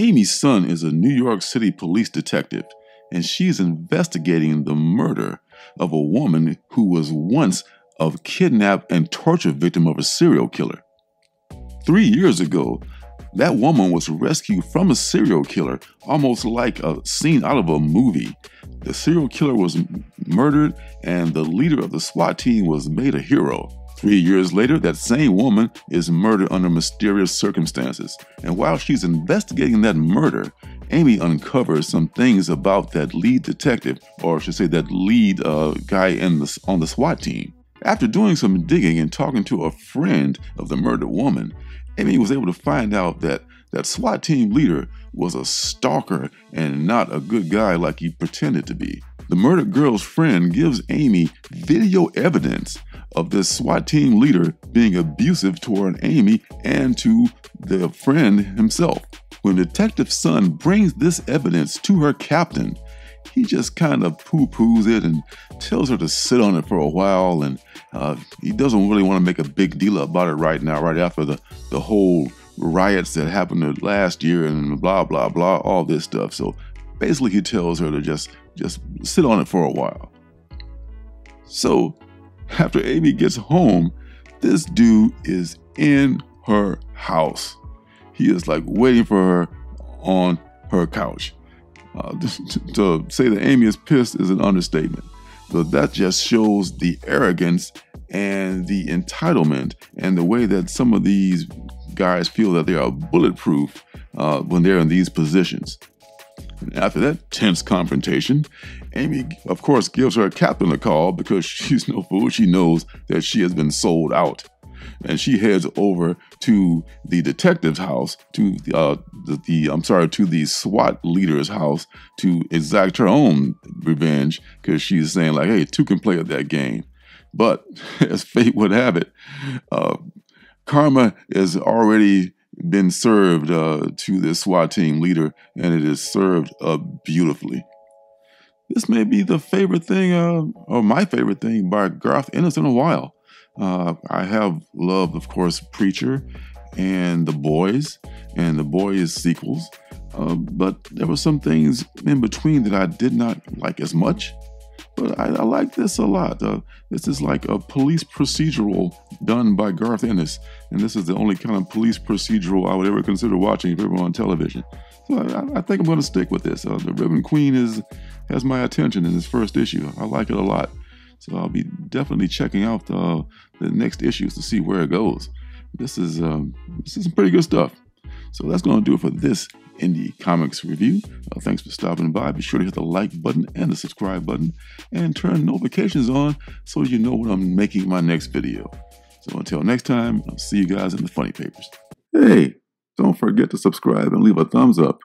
Amy Sun is a New York City police detective, and she's investigating the murder of a woman who was once a kidnapped and torture victim of a serial killer. Three years ago, that woman was rescued from a serial killer, almost like a scene out of a movie. The serial killer was murdered, and the leader of the SWAT team was made a hero. Three years later, that same woman is murdered under mysterious circumstances. And while she's investigating that murder, Amy uncovers some things about that lead detective, or I should say, that lead uh, guy in the, on the SWAT team. After doing some digging and talking to a friend of the murdered woman, Amy was able to find out that that SWAT team leader was a stalker and not a good guy like he pretended to be. The murdered girl's friend gives Amy video evidence of this SWAT team leader being abusive toward Amy and to the friend himself. When Detective Sun brings this evidence to her captain, he just kind of poo poos it and tells her to sit on it for a while. And uh, he doesn't really want to make a big deal about it right now, right after the, the whole riots that happened last year and blah, blah, blah, all this stuff. So basically, he tells her to just, just sit on it for a while. So after Amy gets home, this dude is in her house. He is like waiting for her on her couch. Uh, to, say that Amy is pissed is an understatement. So that just shows the arrogance and the entitlement and the way that some of these guys feel that they are bulletproof uh, when they're in these positions. After that tense confrontation, Amy, of course, gives her captain a call because she's no fool. She knows that she has been sold out. And she heads over to the detective's house, to the, uh, the, the I'm sorry, to the SWAT leader's house to exact her own revenge because she's saying like, "Hey, two can play at that game." But as fate would have it, uh, karma is already been served uh, to this SWAT team leader, and it is served uh, beautifully. This may be the favorite thing, uh, or my favorite thing, by Garth Ennis in a while. Uh, I have loved, of course, Preacher and The Boys and The Boys sequels, uh, but there were some things in between that I did not like as much. But I, I like this a lot. Uh, this is like a police procedural done by Garth Ennis, and this is the only kind of police procedural I would ever consider watching if ever on television. So I, I think I'm going to stick with this. Uh, the Ribbon Queen is has my attention in this first issue. I like it a lot. So I'll be definitely checking out the, the next issues to see where it goes. This is um, this is some pretty good stuff. So that's going to do it for this Indie Comics review. Uh, thanks for stopping by. Be sure to hit the like button and the subscribe button and turn notifications on so you know when I'm making my next video. So until next time, I'll see you guys in the funny papers. Hey, don't forget to subscribe and leave a thumbs up.